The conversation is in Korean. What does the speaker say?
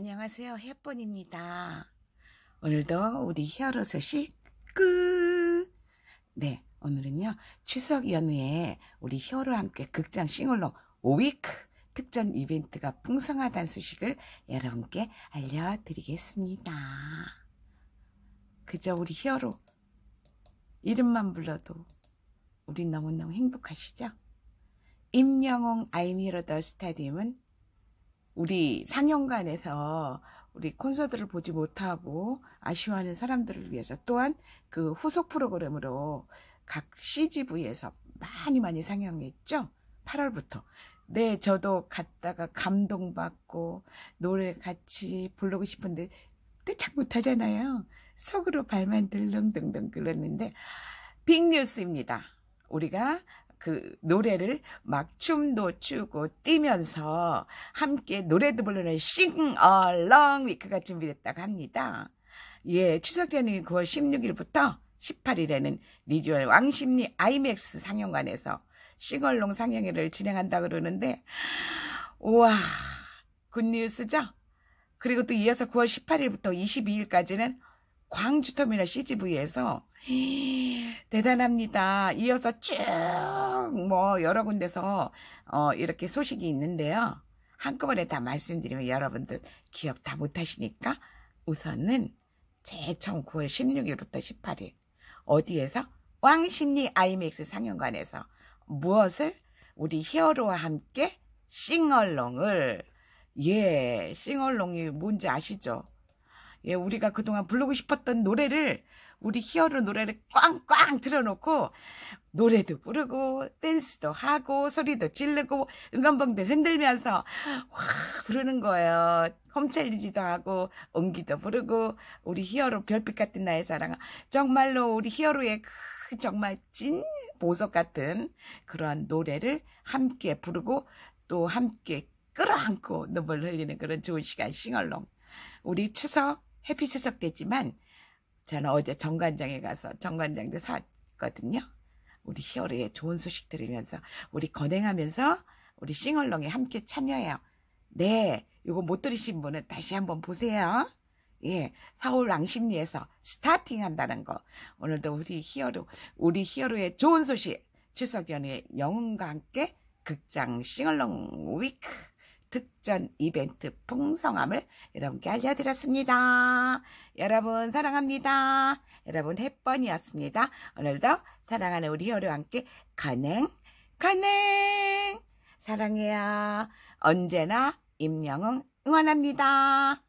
안녕하세요. 햇번입니다. 오늘도 우리 히어로 소식 끝! 네, 오늘은요, 추석 연휴에 우리 히어로와 함께 극장 싱글롱 5위크 특전 이벤트가 풍성하다는 소식을 여러분께 알려드리겠습니다. 그저 우리 히어로 이름만 불러도 우리 너무너무 행복하시죠? 임영웅 아이미러더 스타디움은 우리 상영관에서 우리 콘서트를 보지 못하고 아쉬워하는 사람들을 위해서 또한 그 후속 프로그램으로 각 CGV에서 많이 많이 상영했죠. 8월부터. 네, 저도 갔다가 감동받고 노래 같이 부르고 싶은데 떼착 못하잖아요. 속으로 발만 들렁들렁 그랬는데 빅뉴스입니다. 우리가 그 노래를 막 춤도 추고 뛰면서 함께 노래도 부르는 sing along week가 준비됐다고 합니다. 예, 추석 전인 9월 16일부터 18일에는 리뉴얼 왕십리 아이맥스 상영관에서 sing along 상영회를 진행한다 그러는데 우와 good news죠? 그리고 또 이어서 9월 18일부터 22일까지는 광주터미널 CGV에서 대단합니다. 이어서 쭉 뭐 여러 군데서 어 이렇게 소식이 있는데요. 한꺼번에 다 말씀드리면 여러분들 기억 다 못하시니까 우선은 제일 처음 9월 16일부터 18일 어디에서 왕십리 아이맥스 상영관에서 무엇을 우리 히어로와 함께 싱얼롱을 예 싱얼롱이 뭔지 아시죠? 예, 우리가 그동안 부르고 싶었던 노래를 우리 히어로 노래를 꽝꽝 틀어놓고 노래도 부르고 댄스도 하고 소리도 지르고 응원봉들 흔들면서 와 부르는 거예요. 홈챌리지도 하고 옹기도 부르고 우리 히어로 별빛 같은 나의 사랑 정말로 우리 히어로의 그 정말 찐 보석 같은 그러한 노래를 함께 부르고 또 함께 끌어안고 눈물 흘리는 그런 좋은 시간 싱얼롱 우리 추석 해피 추석 되지만 저는 어제 정관장에 가서 정관장도 샀거든요. 우리 히어로의 좋은 소식 들으면서 우리 건행하면서 우리 싱얼롱에 함께 참여해요. 네, 이거 못 들으신 분은 다시 한번 보세요. 예, 서울 왕십리에서 스타팅 한다는 거. 오늘도 우리 히어로, 우리 히어로의 좋은 소식, 추석 연휴에 영웅과 함께 극장 싱얼롱 위크 특전 이벤트 풍성함을 여러분께 알려드렸습니다. 여러분 사랑합니다. 여러분 햇번이었습니다. 오늘도 사랑하는 우리 혀와 함께 간행 간행 사랑해요. 언제나 임영웅 응원합니다.